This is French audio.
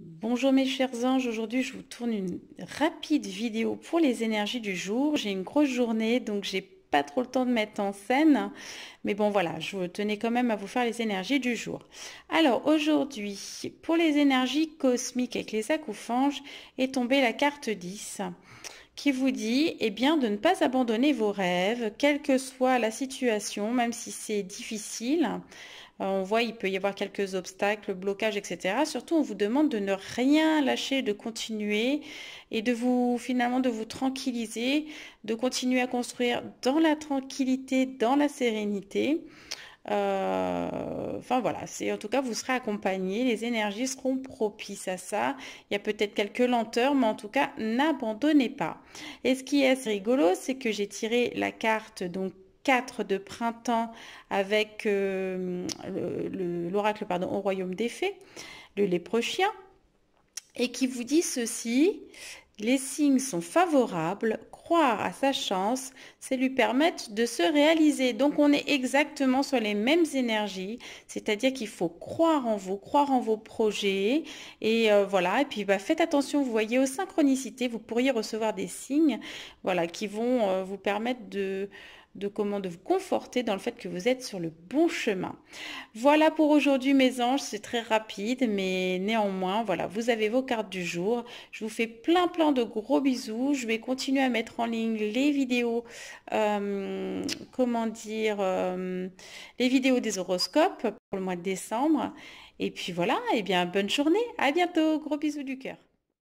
Bonjour mes chers anges, aujourd'hui je vous tourne une rapide vidéo pour les énergies du jour. J'ai une grosse journée donc j'ai pas trop le temps de mettre en scène. Mais bon voilà, je tenais quand même à vous faire les énergies du jour. Alors aujourd'hui, pour les énergies cosmiques avec les acoufanges, est tombée la carte 10 qui vous dit eh bien, de ne pas abandonner vos rêves, quelle que soit la situation, même si c'est difficile. Euh, on voit, il peut y avoir quelques obstacles, blocages, etc. Surtout, on vous demande de ne rien lâcher, de continuer et de vous, finalement, de vous tranquilliser, de continuer à construire dans la tranquillité, dans la sérénité. Euh, enfin voilà, c'est en tout cas vous serez accompagné, les énergies seront propices à ça. Il y a peut-être quelques lenteurs, mais en tout cas n'abandonnez pas. Et ce qui est rigolo, c'est que j'ai tiré la carte donc 4 de printemps avec euh, l'oracle pardon au royaume des fées, le lépreux chien, et qui vous dit ceci les signes sont favorables, croire à sa chance, c'est lui permettre de se réaliser. Donc on est exactement sur les mêmes énergies, c'est-à-dire qu'il faut croire en vous, croire en vos projets. Et euh, voilà, et puis bah, faites attention, vous voyez, aux synchronicités, vous pourriez recevoir des signes voilà, qui vont euh, vous permettre de, de comment de vous conforter dans le fait que vous êtes sur le bon chemin. Voilà pour aujourd'hui mes anges, c'est très rapide mais néanmoins voilà, vous avez vos cartes du jour. Je vous fais plein plein de gros bisous. Je vais continuer à mettre en ligne les vidéos euh, comment dire euh, les vidéos des horoscopes pour le mois de décembre. Et puis voilà, et eh bien bonne journée, à bientôt, gros bisous du cœur.